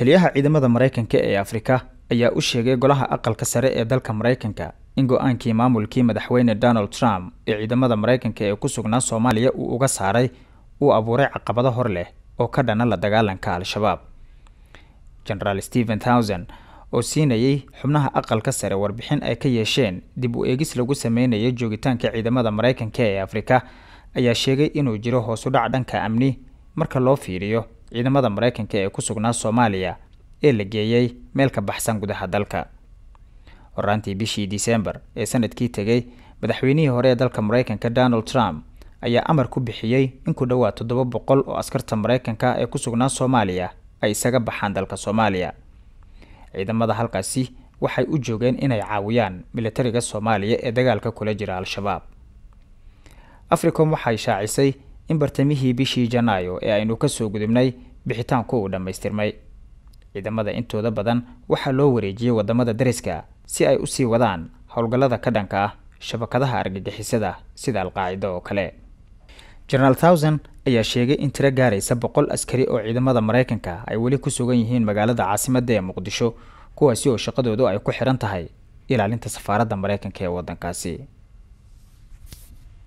taliyaha ciidamada maraykanka ee afrika ayaa u sheegay golaha aqalka sare ee dalka maraykanka in go'aankii maamulkii madaxweyne donald trump ee ciidamada maraykanka ee ku sugnaa soomaaliya uu uga saaray uu abuuray caqabado hor leh oo ka dhana la dagaalanka al-shabaab. Genaraal stephen thousand oo siinayay xubnaha aqalka sare warbixin ay ka yeesheen dib u eegis lagu sameynaya joogitaanka ciidamada maraykanka ee afrika ayaa sheegay inuu jiro hoosu dhac dhanka amni marka loo fiiriyo ciidamada maraykanka ee ku sugnaa soomaaliya ee la geeyey meel ka baxsan gudaha dalka. Horaantii bishii disembar ee sannadkii tegay madaxweynihii hore ee dalka maraykanka donald trump ayaa amar ku bixiyey in ku dhowaad toddoba boqol oo askarta maraykanka ee ku sugnaa soomaaliya ay isaga baxaan dalka soomaaliya. Ciidamada halkaasi waxay u joogeen inay caawiyaan militariga soomaaliya ee dagaalka kula jira al-shabaab. Africom waxay shaacisay in bartamihii bishii janaayo ee aynu ka soo gudubnay bixitaanku uu dhammaystirmay. Ciidamada intooda badan waxaa loo wareejiyey waddamada dariska si ay u sii wadaan howlgallada ka dhanka ah shabakadaha argagixisada sida alqaacida oo kale. Genaraal thousand ayaa sheegay in tiro gaaraysa boqol askari oo ciidamada maraykanka ay weli ku sugan yihiin magaalada caasimadda ee muqdisho kuwaasi oo shaqadoodu ay ku xihan tahay ilaalinta safaaradda maraykanka ee waddankaasi